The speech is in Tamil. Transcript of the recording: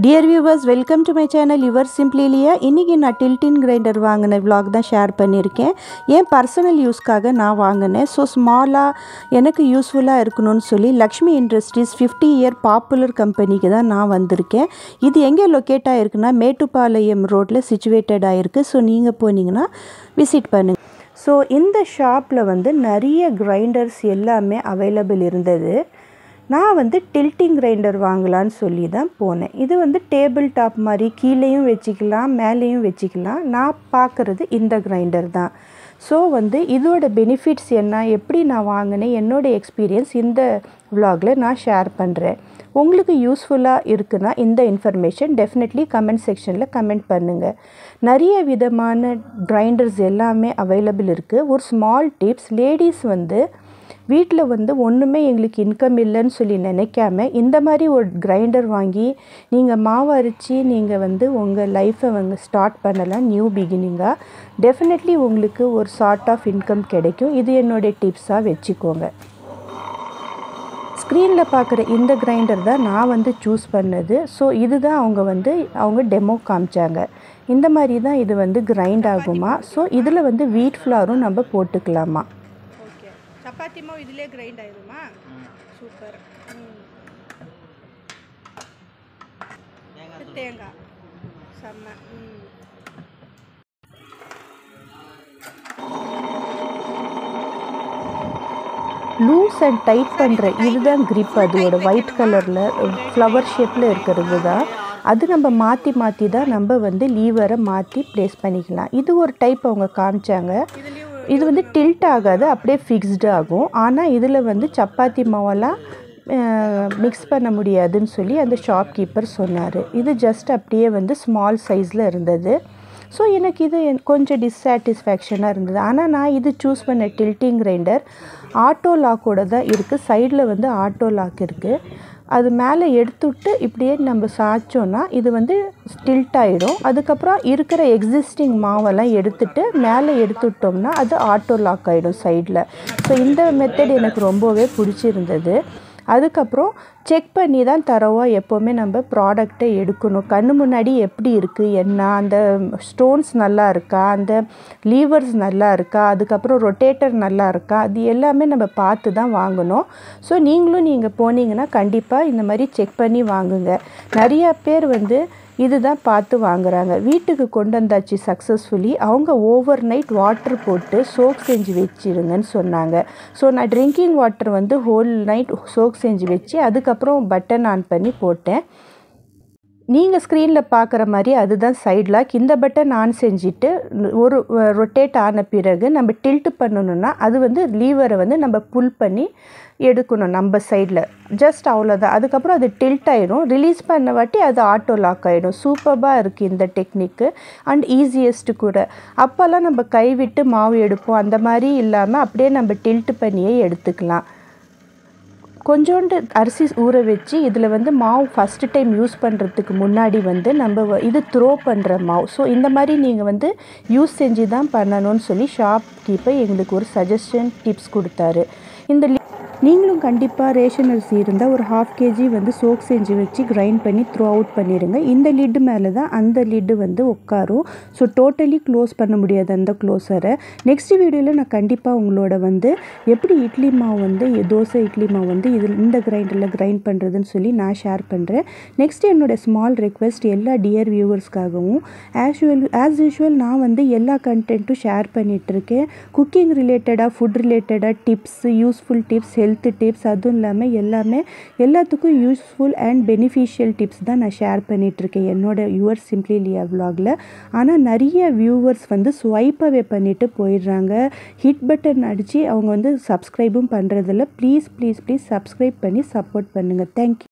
Dear viewers welcome to my channel your சிம்பிளிலியா இன்றைக்கி நான் டில்டின் கிரைண்டர் வாங்கின விலாக் தான் ஷேர் பண்ணியிருக்கேன். ஏன் பர்சனல் யூஸ்க்காக நான் வாங்கினேன். ஸோ ஸ்மாலாக எனக்கு யூஸ்ஃபுல்லாக இருக்கணும்னு சொல்லி Lakshmi industries fifty year popular கம்பெனிக்கு தான் நான் வந்திருக்கேன். இது எங்கே லொக்கேட் ஆகிருக்குன்னா மேட்டுப்பாளையம் ரோட்டில் சுச்சுவேட்டட் ஆகிருக்கு ஸோ நீங்கள் போனீங்கன்னா விசிட் பண்ணுங்கள் ஸோ இந்த ஷாப்பில் வந்து நிறைய கிரைண்டர்ஸ் எல்லாமே அவைலபிள் இருந்தது. நான் வந்து டில்ட்டிங் கிரைண்டர் வாங்கலான்னு சொல்லி தான் போனேன். இது வந்து டேபிள் டாப் மாதிரி கீழேயும் வச்சுக்கலாம் மேலேயும் வச்சுக்கலாம். நான் பார்க்குறது இந்த கிரைண்டர் தான். ஸோ வந்து இதோட பெனிஃபிட்ஸ் என்ன எப்படி நான் வாங்கினேன் என்னோட எக்ஸ்பீரியன்ஸ் இந்த விலாகில் நான் ஷேர் பண்ணுறேன் உங்களுக்கு யூஸ்ஃபுல்லாக இருக்குன்னா இந்த இன்ஃபர்மேஷன் டெஃபினெட்லி கமெண்ட் செக்ஷனில் கமெண்ட் பண்ணுங்கள் நிறைய விதமான கிரைண்டர்ஸ் எல்லாமே அவைலபிள் இருக்குது ஒரு ஸ்மால் டிப்ஸ் லேடிஸ் வந்து வீட்டில் வந்து ஒன்றுமே எங்களுக்கு இன்கம் இல்லைன்னு சொல்லி நினைக்காம இந்த மாதிரி ஒரு கிரைண்டர் வாங்கி நீங்கள் மாவு அரைச்சி நீங்கள் வந்து உங்கள் லைஃப்பை வந்து ஸ்டார்ட் பண்ணலாம் நியூ பிகினிங்காக டெஃபினெட்லி உங்களுக்கு ஒரு சார்ட் ஆஃப் இன்கம் கிடைக்கும். இது என்னுடைய டிப்ஸாக வச்சுக்கோங்க. ஸ்க்ரீனில் பார்க்குற இந்த கிரைண்டர் தான் நான் வந்து சூஸ் பண்ணது. ஸோ இதுதான் அவங்க வந்து அவங்க டெமோ காமிச்சாங்க. இந்த மாதிரி தான் இது வந்து கிரைண்ட் ஆகுமா? ஸோ இதில் வந்து வீட் ஃப்ளாரும் நம்ம போட்டுக்கலாமா? சப்பாத்தி மாவு இதிலே கிரைண்ட் ஆயிருமா? சூப்பர். தேங்காய் செம்ம. ம். லூஸ் அண்ட் டைட் பண்ணுற இதுதான் grip அதோட ஒயிட் கலரில் ஃப்ளவர் ஷேப்பில் இருக்கிறது தான். அது நம்ம மாற்றி மாற்றி தான் நம்ம வந்து லீவரை மாற்றி ப்ளேஸ் பண்ணிக்கலாம். இது ஒரு டைப் அவங்க காமிச்சாங்க. இது வந்து டில்ட் ஆகாது அப்படியே ஃபிக்ஸ்டு ஆகும். ஆனால் இதில் வந்து சப்பாத்தி மாவெல்லாம் மிக்ஸ் பண்ண முடியாதுன்னு சொல்லி அந்த ஷாப்கீப்பர் சொன்னார். இது ஜஸ்ட் அப்படியே வந்து ஸ்மால் சைஸில் இருந்தது. ஸோ எனக்கு இது கொஞ்சம் டிஸ்சாட்டிஸ்ஃபேக்ஷனாக இருந்தது. ஆனால் நான் இது சூஸ் பண்ண டில்ட்டிங் கிரைண்டர் ஆட்டோ லாக்கோட தான் இருக்குது சைடில் வந்து ஆட்டோ லாக் இருக்குது அது மேலே எடுத்துட்டு இப்படியே நம்ம சாய்ச்சோன்னா இது வந்து ஸ்டில்ட் ஆகிடும் அதுக்கப்புறம் இருக்கிற எக்ஸிஸ்டிங் மாவெல்லாம் எடுத்துட்டு மேலே எடுத்துட்டோம்னா அது ஆட்டோ லாக் ஆகிடும் சைடில் ஸோ இந்த மெத்தட் எனக்கு ரொம்பவே பிடிச்சிருந்தது. அதுக்கப்புறம் செக் பண்ணி தான் தரவாக எப்போவுமே நம்ம ப்ராடக்டை எடுக்கணும். கண்ணு முன்னாடி எப்படி இருக்குது என்ன அந்த ஸ்டோன்ஸ் நல்லா இருக்கா அந்த லீவர்ஸ் நல்லா இருக்கா அதுக்கப்புறம் ரொட்டேட்டர் நல்லா இருக்கா அது எல்லாமே நம்ம பார்த்து தான் வாங்கணும். ஸோ நீங்களும் நீங்கள் போனீங்கன்னா கண்டிப்பாக இந்த மாதிரி செக் பண்ணி வாங்குங்க. நிறையா பேர் வந்து இதுதான் பார்த்து வாங்குறாங்க. வீட்டுக்கு கொண்டு வந்தாச்சு சக்ஸஸ்ஃபுல்லி அவங்க ஓவர் நைட் வாட்டர் போட்டு சோக் செஞ்சு வச்சிருங்கன்னு சொன்னாங்க. ஸோ நான் ட்ரிங்கிங் வாட்டர் வந்து ஹோல் நைட் சோக் செஞ்சு வச்சு அதுக்கப்புறம் பட்டன் ஆன் பண்ணி போட்டேன். நீங்கள் ஸ்க்ரீனில் பார்க்குற மாதிரி அதுதான் சைட் லாக் இந்த பட்டன் ஆன் செஞ்சுட்டு ஒரு ரொட்டேட் ஆன பிறகு நம்ம டில்ட் பண்ணணும்னா அது வந்து லீவரை வந்து நம்ம புல் பண்ணி எடுக்கணும் நம்ம சைடில் ஜஸ்ட் அவ்வளோதான் அதுக்கப்புறம் அது டில்ட் ஆகிடும் ரிலீஸ் பண்ண வாட்டி அது ஆட்டோ லாக் ஆகிடும் சூப்பராக இருக்குது இந்த டெக்னிக்கு அண்ட் ஈஸியஸ்ட்டு கூட. அப்போல்லாம் நம்ம கைவிட்டு மாவு எடுப்போம். அந்த மாதிரி இல்லாமல் அப்படியே நம்ம டில்ட் பண்ணியே எடுத்துக்கலாம். கொஞ்சோண்டு அரிசி ஊற வச்சு இதில் வந்து மாவு ஃபஸ்ட்டு டைம் யூஸ் பண்ணுறதுக்கு முன்னாடி வந்து நம்ம வ- இது த்ரோ பண்ணுற மாவு. ஸோ இந்த மாதிரி நீங்கள் வந்து யூஸ் செஞ்சு தான் பண்ணணும்னு சொல்லி ஷாப் கீப்பர் எங்களுக்கு ஒரு சஜஷன் டிப்ஸ் கொடுத்தாரு. இந்த லி- நீங்களும் கண்டிப்பாக ரேஷன் அரிசி இருந்தால் ஒரு ஹாஃப் கேஜி வந்து சோக் செஞ்சு வச்சு கிரைண்ட் பண்ணி த்ரோ அவுட் பண்ணிடுங்க இந்த லிட்டு மேலே தான் அந்த லிட்டு வந்து உட்காரும். ஸோ டோட்டலி க்ளோஸ் பண்ண முடியாது அந்த க்ளோஸரை நெக்ஸ்ட் வீடியோவில் நான் கண்டிப்பாக உங்களோட வந்து எப்படி இட்லி மாவு வந்து தோசை இட்லி மாவு வந்து இதில் இந்த கிரைண்டரில் கிரைண்ட் பண்ணுறதுன்னு சொல்லி நான் ஷேர் பண்ணுறேன் நெக்ஸ்ட் என்னோட ஸ்மால் ரெக்வெஸ்ட் எல்லா டியர் வியூவர்ஸ்க்காகவும் ஆஸ்யூவல் ஆஸ் யூஷுவல் நான் வந்து எல்லா கண்டென்ட்டும் ஷேர் பண்ணிகிட்ருக்கேன் குக்கிங் ரிலேட்டடாக ஃபுட் ரிலேட்டடாக tips useful tips health health tips அதுவும் இல்லாமல் எல்லாமே எல்லாத்துக்கும் யூஸ்ஃபுல் அண்ட் பெனிஃபிஷியல் டிப்ஸ் தான் நான் ஷேர் பண்ணிகிட்ருக்கேன் என்னோட யுவர் சிம்ப்ளி லியா விலாகில் ஆனால் நிறைய வியூவர்ஸ் வந்து ஸ்வைப்பாகவே பண்ணிவிட்டு போயிடுறாங்க. ஹிட் பட்டன் அடித்து அவங்க வந்து சப்ஸ்கிரைபும் பண்ணுறதில்ல ப்ளீஸ் ப்ளீஸ் ப்ளீஸ் சப்ஸ்கிரைப் பண்ணி சப்போர்ட் பண்ணுங்கள் தேங்க்யூ